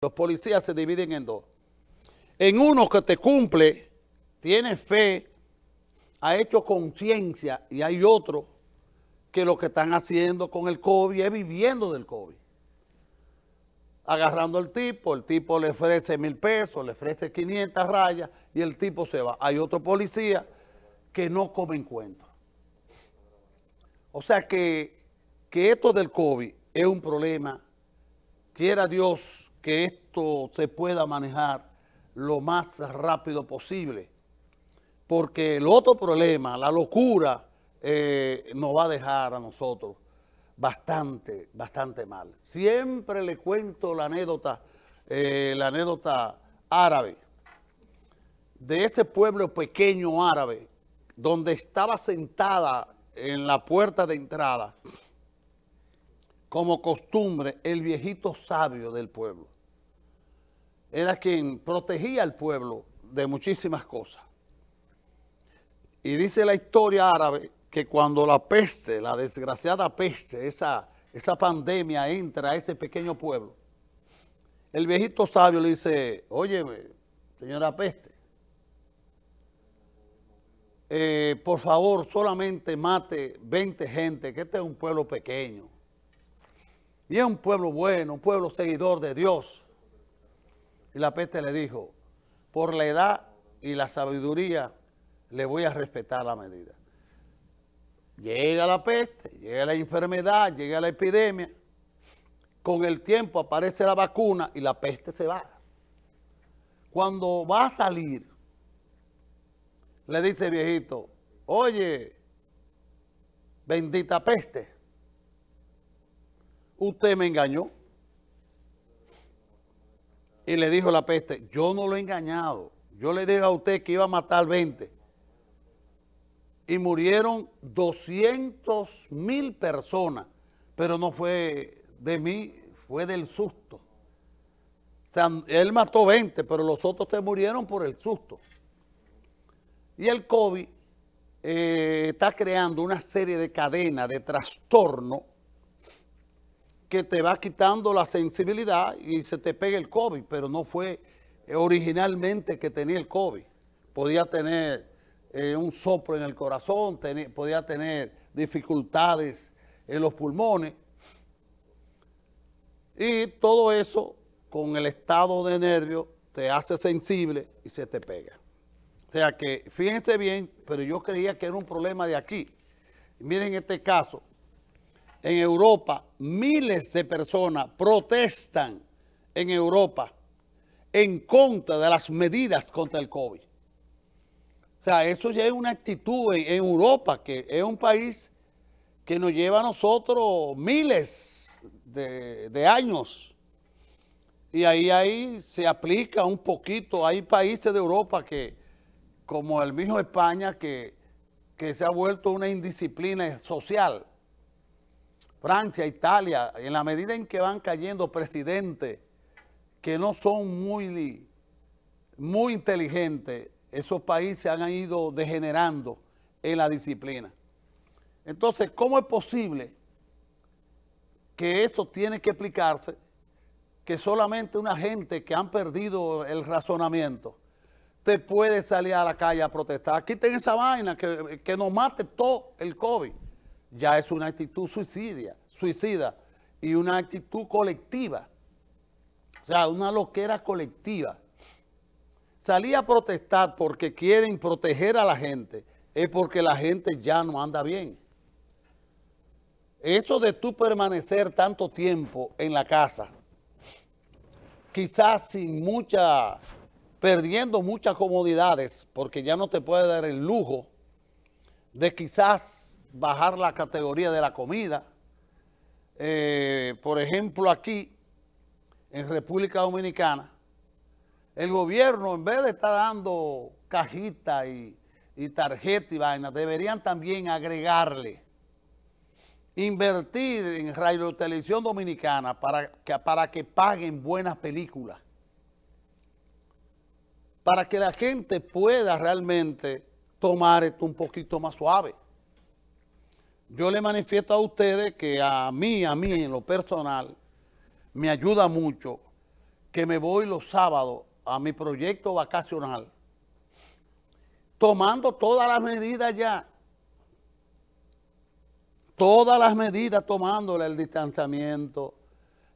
los policías se dividen en dos. En uno que te cumple, tiene fe, ha hecho conciencia y hay otro que lo que están haciendo con el COVID es viviendo del COVID. Agarrando al tipo, el tipo le ofrece mil pesos, le ofrece 500 rayas y el tipo se va. Hay otro policía que no come en cuenta. O sea que, que esto del COVID es un problema. Quiera Dios que esto se pueda manejar lo más rápido posible. Porque el otro problema, la locura, eh, nos va a dejar a nosotros bastante, bastante mal. Siempre le cuento la anécdota, eh, la anécdota árabe, de ese pueblo pequeño árabe, donde estaba sentada en la puerta de entrada, como costumbre, el viejito sabio del pueblo. Era quien protegía al pueblo de muchísimas cosas. Y dice la historia árabe que cuando la peste, la desgraciada peste, esa, esa pandemia entra a ese pequeño pueblo, el viejito sabio le dice, oye, señora peste, eh, por favor, solamente mate 20 gente, que este es un pueblo pequeño. Y es un pueblo bueno, un pueblo seguidor de Dios. Y la peste le dijo, por la edad y la sabiduría, le voy a respetar la medida. Llega la peste, llega la enfermedad, llega la epidemia. Con el tiempo aparece la vacuna y la peste se va. Cuando va a salir, le dice el viejito, oye, bendita peste, usted me engañó. Y le dijo la peste, yo no lo he engañado. Yo le dije a usted que iba a matar 20 y murieron 200 mil personas, pero no fue de mí, fue del susto. O sea, él mató 20, pero los otros se murieron por el susto. Y el COVID eh, está creando una serie de cadenas de trastorno que te va quitando la sensibilidad y se te pega el COVID, pero no fue originalmente que tenía el COVID. Podía tener eh, un soplo en el corazón, podía tener dificultades en los pulmones. Y todo eso con el estado de nervio te hace sensible y se te pega. O sea que, fíjense bien, pero yo creía que era un problema de aquí. miren este caso, en Europa miles de personas protestan en Europa en contra de las medidas contra el COVID. O sea, eso ya es una actitud en, Europa, que es un país que nos lleva a nosotros miles de, años. Y ahí, ahí se aplica un poquito. Hay países de Europa que, como el mismo España, que, que se ha vuelto una indisciplina social. Francia, Italia, en la medida en que van cayendo presidentes que no son muy, muy inteligentes, esos países han ido degenerando en la disciplina. Entonces, ¿cómo es posible que esto tiene que explicarse que solamente una gente que han perdido el razonamiento te puede salir a la calle a protestar? Quiten esa vaina, que, que nos mate todo el COVID. Ya es una actitud suicida, suicida y una actitud colectiva. O sea, una loquera colectiva salir a protestar porque quieren proteger a la gente, es porque la gente ya no anda bien. Eso de tú permanecer tanto tiempo en la casa, quizás sin mucha, perdiendo muchas comodidades, porque ya no te puede dar el lujo de quizás bajar la categoría de la comida. Eh, por ejemplo, aquí, en República Dominicana, el gobierno, en vez de estar dando cajita y, tarjeta y vaina, deberían también agregarle, invertir en Radio Televisión Dominicana para que, para que paguen buenas películas. Para que la gente pueda realmente tomar esto un poquito más suave. Yo le manifiesto a ustedes que a mí, a mí en lo personal, me ayuda mucho que me voy los sábados a mi proyecto vacacional, tomando todas las medidas ya, todas las medidas tomándole el distanciamiento,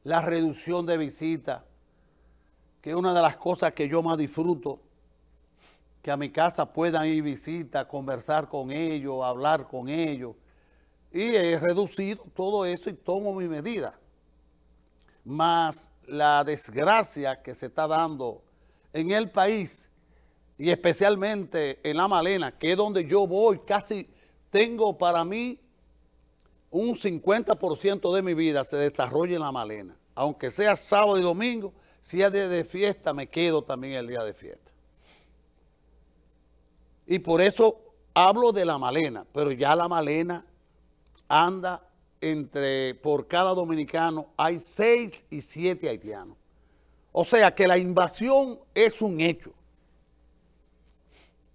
la reducción de visitas, que es una de las cosas que yo más disfruto, que a mi casa puedan ir visitas, conversar con ellos, hablar con ellos. Y he reducido todo eso y tomo mi medida. Más la desgracia que se está dando en el país y especialmente en La Malena, que es donde yo voy, casi tengo para mí un 50% de mi vida se desarrolla en La Malena. Aunque sea sábado y domingo, si es día de fiesta, me quedo también el día de fiesta. Y por eso hablo de La Malena, pero ya La Malena anda entre, por cada dominicano, hay seis y siete haitianos. O sea que la invasión es un hecho.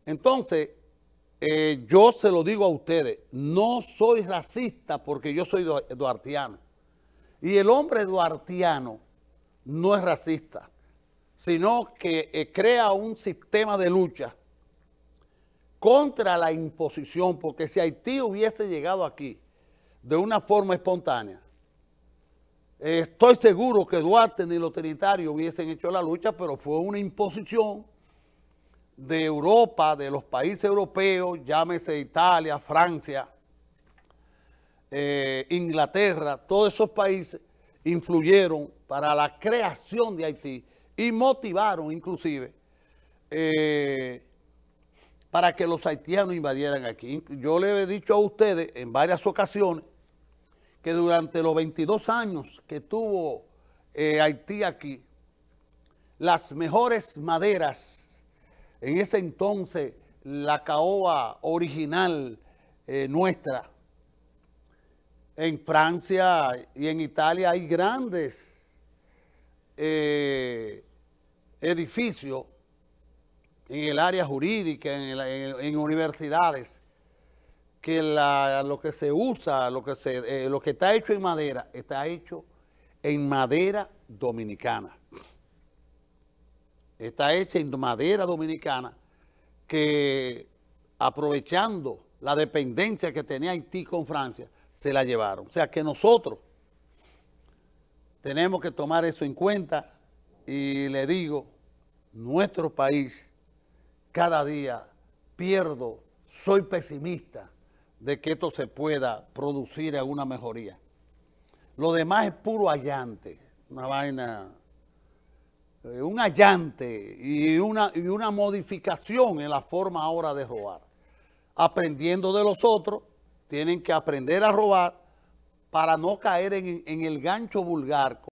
Entonces, eh, yo se lo digo a ustedes, no soy racista porque yo soy duartiano. Y el hombre duartiano no es racista, sino que eh, crea un sistema de lucha contra la imposición, porque si Haití hubiese llegado aquí de una forma espontánea, estoy seguro que Duarte ni los trinitarios hubiesen hecho la lucha, pero fue una imposición de Europa, de los países europeos, llámese Italia, Francia, eh, Inglaterra, todos esos países influyeron para la creación de Haití y motivaron inclusive eh, para que los haitianos invadieran aquí. Yo le he dicho a ustedes en varias ocasiones que durante los 22 años que tuvo eh, Haití aquí, las mejores maderas en ese entonces, la caoba original eh, nuestra, en Francia y en Italia hay grandes eh, edificios en el área jurídica, en, universidades, que lo que se usa, lo que, se, eh, lo que está hecho en madera, está hecho en madera dominicana está hecha en madera dominicana que aprovechando la dependencia que tenía Haití con Francia, se la llevaron. O sea que nosotros tenemos que tomar eso en cuenta y le digo, nuestro país cada día pierdo, soy pesimista de que esto se pueda producir alguna mejoría. Lo demás es puro allante, una vaina eh, un allante y una, y una modificación en la forma ahora de robar. Aprendiendo de los otros, tienen que aprender a robar para no caer en, en el gancho vulgar